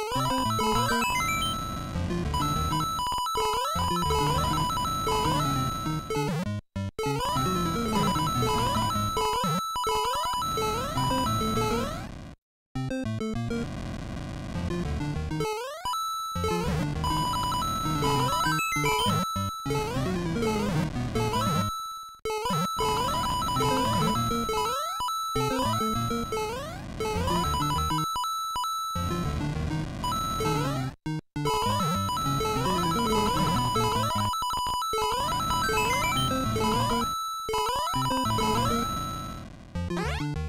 Música Huh?